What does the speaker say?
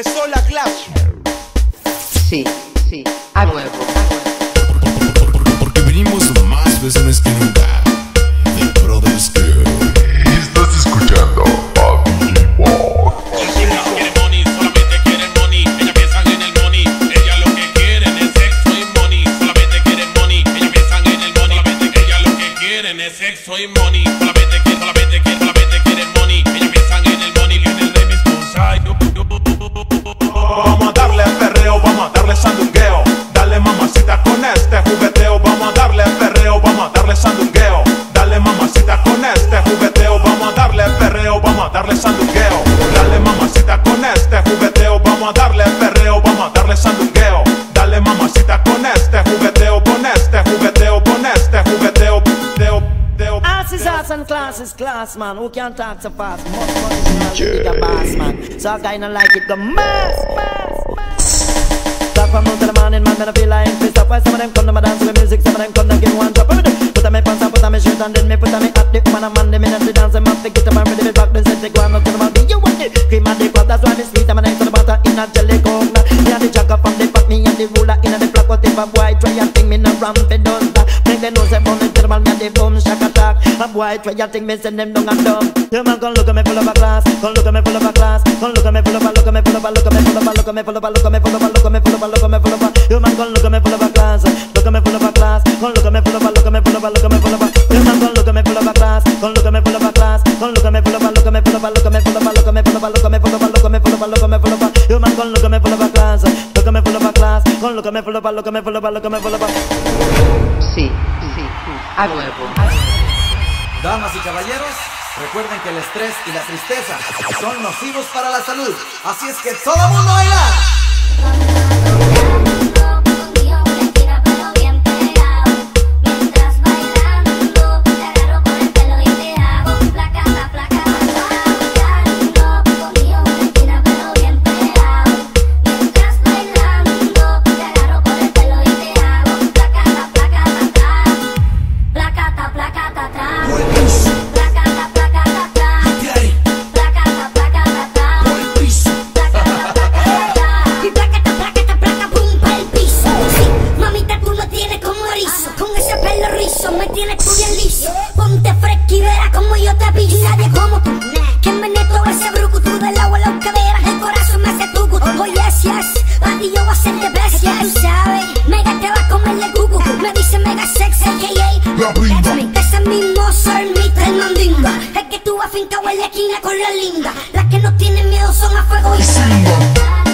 empezó la clase. Sí, sí, a nuevo. Darle sandungueo. Dale mamacita con este jugueteo. Vamos a darle perreo, vamos a darle sandungueo. Dale mamacita con este jugueteo, con este jugueteo, con este jugueteo. Teo, teo, Ass ah, is ass and class is class, man. Who can talk so fast? More money than a boss, man. So I kinda like it, go mass, mass, mass. Talk from out to the morning, man, better feel like pissed up. Why some of them come to my dance with music, some of them come to give one drop. Put on me pants and put on me shirt and then me put on me hat. The man and man, them in the dance, them have to get them and You want it? Cream and the crop, that's why me sweet. I'm a nice to the butter in a jelly coke. Me and the jacker from the back, me and the ruler in the flock. What if a boy try and think me no ramp it done that? Make them know say bum the man, me and the boom shack attack. A boy try and think me send them down and dumb. The man come look at me full of a class, come look at me full of a class, come look at me full of a look at me full of a look at me full of a look at me full of a look at me look at me full of a look at me full of a. The man come look at me full of a class, look at me full of a class, come look at me full of a look at me full of a look at me full of a. Sí, sí, a nuevo. Damas y caballeros, recuerden que el estrés y la tristeza son nocivos para la salud. Así es que todo el mundo a La brinda. Ese mismo solmita el mandinga Es que tú vas finca huele esquina con la linda Las que no tienen miedo son a fuego y Simba.